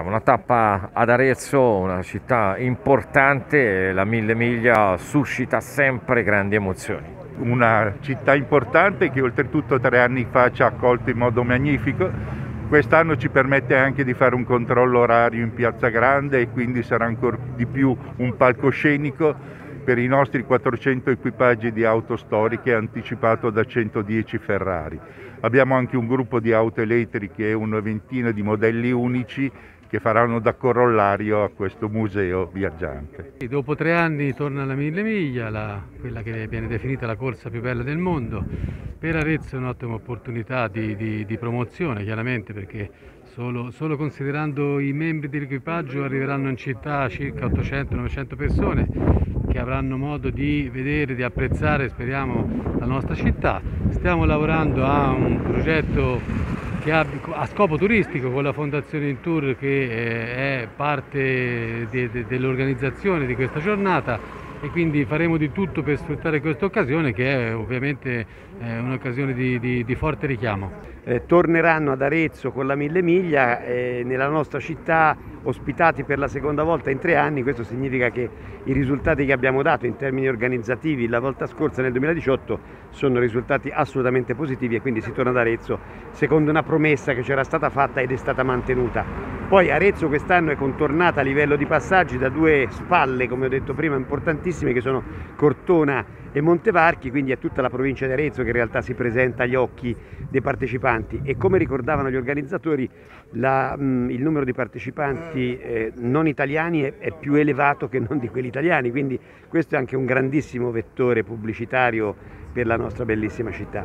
Una tappa ad Arezzo, una città importante, la Mille Miglia suscita sempre grandi emozioni. Una città importante che oltretutto tre anni fa ci ha accolto in modo magnifico. Quest'anno ci permette anche di fare un controllo orario in Piazza Grande e quindi sarà ancora di più un palcoscenico per i nostri 400 equipaggi di auto storiche anticipato da 110 Ferrari. Abbiamo anche un gruppo di auto elettriche e una ventina di modelli unici che faranno da corollario a questo museo viaggiante. Dopo tre anni torna la Mille Miglia, la, quella che viene definita la corsa più bella del mondo. Per Arezzo è un'ottima opportunità di, di, di, promozione, chiaramente, perché solo, solo considerando i membri dell'equipaggio arriveranno in città circa 800-900 persone che avranno modo di vedere, di apprezzare, speriamo, la nostra città. Stiamo lavorando a un progetto che ha a scopo turistico con la Fondazione Intour che eh, è parte de, de, dell'organizzazione di questa giornata e quindi faremo di tutto per sfruttare questa occasione che è ovviamente eh, un'occasione di, di, di, forte richiamo. Eh, torneranno ad Arezzo con la Mille Miglia eh, nella nostra città ospitati per la seconda volta in tre anni, questo significa che i risultati che abbiamo dato in termini organizzativi la volta scorsa nel 2018 sono risultati assolutamente positivi e quindi si torna ad Arezzo secondo una promessa che c'era stata fatta ed è stata mantenuta. Poi Arezzo quest'anno è contornata a livello di passaggi da due spalle, come ho detto prima, importantissime che sono Cortona e Montevarchi, quindi è tutta la provincia di Arezzo che in realtà si presenta agli occhi dei partecipanti e come ricordavano gli organizzatori la, mh, il numero di partecipanti eh, non italiani è, è più elevato che non di quelli italiani, quindi questo è anche un grandissimo vettore pubblicitario per la nostra bellissima città.